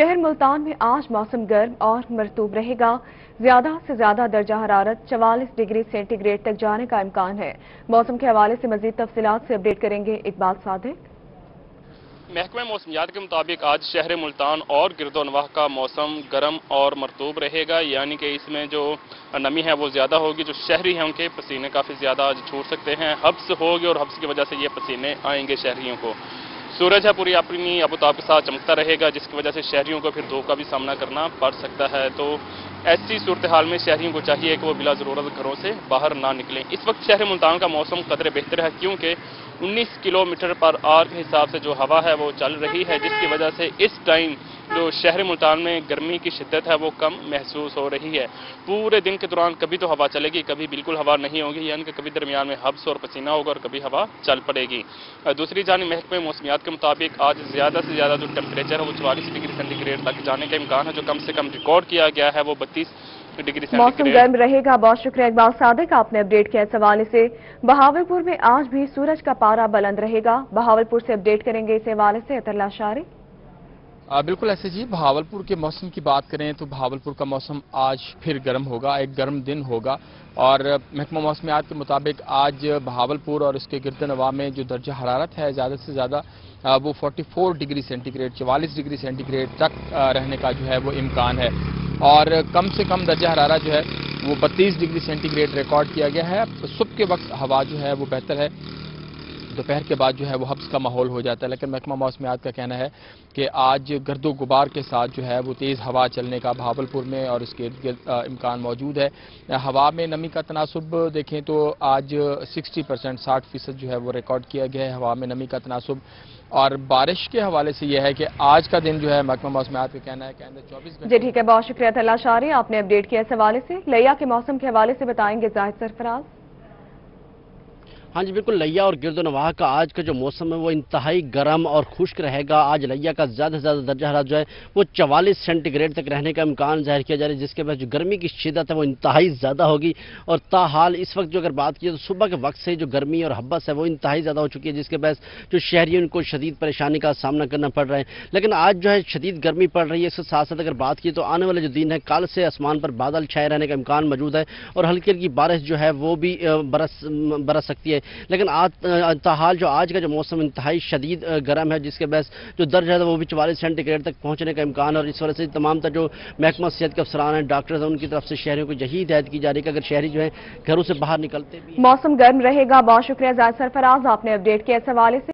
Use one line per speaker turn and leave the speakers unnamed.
शहर मुल्तान में आज मौसम गर्म और मरतूब रहेगा। ज़्यादा से ज़्यादा दर्जा हरारत चवालीस डिग्री सेंटीग्रेड तक जाने का इम्कान है। मौसम के हवाले से मजीद तफसीत से अपडेट करेंगे इकबाल सादिक।
महकमा मौसमियात के मुताबिक आज शहर मुल्तान और गिरदोनवाह का मौसम गर्म और मरतूब रहेगा। यानी कि इसमें जो नमी है वो ज़्यादा होगी, जो शहरी हैं उनके पसीने काफ़ी ज़्यादा आज छूट सकते हैं। हब्स होगी और हब्स की वजह से ये पसीने आएँगे शहरियों को। सूरज है, पूरी अपनी अबुताब के साथ चमकता रहेगा, जिसकी वजह से शहरियों को फिर धूप का भी सामना करना पड़ सकता है। तो ऐसी सूरत हाल में शहरियों को चाहिए कि वो बिला ज़रूरत घरों से बाहर ना निकलें। इस वक्त शहर मुल्तान का मौसम कदर बेहतर है, क्योंकि 19 किलोमीटर पर आर के हिसाब से जो हवा है, वो चल रही है, जिसकी वजह से इस टाइम जो शहर मुल्तान में गर्मी की शिद्दत है, वो कम महसूस हो रही है। पूरे दिन के दौरान कभी तो हवा चलेगी, कभी बिल्कुल हवा नहीं होगी। यानी कि कभी दरमियान में हब्स और पसीना होगा और कभी हवा चल पड़ेगी। दूसरी जानी महकमे मौसमियात के मुताबिक आज ज़्यादा से ज़्यादा जो टेम्परेचर है, वो चवालीस डिग्री सेंटीग्रेड तक जाने का इम्कान है, जो कम से कम रिकॉर्ड किया गया है, वो बत्तीस डिग्री
मौसम गर्म रहेगा। बहुत शुक्रिया इकबाल सादिक, आपने अपडेट किया इस हवाले से। बहावलपुर में आज भी सूरज का पारा बुलंद रहेगा। बहावलपुर से अपडेट करेंगे इस हवाले से। अतरला शारी
बिल्कुल ऐसे जी, भावलपुर के मौसम की बात करें तो भावलपुर का मौसम आज फिर गर्म होगा, एक गर्म दिन होगा। और महकमा मौसमियात के मुताबिक आज भावलपुर और उसके गिरद नवा में जो दर्जा हरारत है, ज़्यादा से ज़्यादा वो 44 डिग्री सेंटीग्रेड, चवालीस डिग्री सेंटीग्रेड तक रहने का जो है वो इम्कान है। और कम से कम दर्जा हरारा जो है, वो 32 डिग्री सेंटीग्रेड रिकॉर्ड किया गया है। सुबह के वक्त हवा जो है वो बेहतर है। दोपहर के बाद जो है वो हब्स का माहौल हो जाता है। लेकिन महकमा मौसमियात का कहना है कि आज गर्दो गुबार के साथ जो है वो तेज़ हवा चलने का भावलपुर में और इसके इर्द गिर्द इम्कान मौजूद है। हवा में नमी का तनासब देखें तो आज 60 परसेंट, साठ फ़ीसद जो है वो रिकॉर्ड किया गया है हवा में नमी का तनासब। और बारिश के हवाले से यह है कि आज का दिन जो है महकमा मौसमियात का कहना है कि चौबीस
जी, ठीक है, बहुत शुक्रिया तला शारी आपने अपडेट किया इस हवाले से। लिया के मौसम के हवाले से बताएँगे जाहिद सरफराज।
हाँ जी, बिल्कुल लैया और गिरदोनवाह का आज का जो मौसम है, वो इंतहाई गर्म और खुश्क रहेगा। आज लैया का ज़्यादा से ज़्यादा दर्जा हरा जो है, वो चवालीस सेंटीग्रेड तक रहने का इम्कान ज़ाहिर किया जा रहा है, जिसके बाद जो गर्मी की शिदत है, वो इंतहाई ज़्यादा होगी। और ताहाल, इस वक्त जो अगर बात की तो सुबह के वक्त से जो गर्मी और हब्बस है, वो इंतहाई ज़्यादा हो चुकी है, जिसके बाद जो शहरी उनको शदीद परेशानी का सामना करना पड़ रहा है। लेकिन आज जो है, शदीद गर्मी पड़ रही है। इसके साथ साथ अगर बात की तो आने वाले जो दिन है, कल से आसमान पर बादल छाए रहने का इम्कान मौजूद है और हल्की हल्की बारिश जो है, वो भी बरस बरस सकती है। लेकिन ताहाल जो आज का जो मौसम इंतहाई शदीद गर्म है, जिसके बहस जो दर्ज है, वो भी चवालीस सेंटीग्रेड तक पहुँचने का इम्कान और इस वजह से तमाम तर जो महकमा सेहत के अफसरान हैं, डॉक्टर्स हैं, उनकी तरफ़ से शहरों को यही हिदायत की जा रही है कि अगर शहरी जो है, घरों से बाहर निकलते
मौसम गर्म रहेगा, बहुत शुक्रिया सरफराज आपने अपडेट किया इस हवाले से।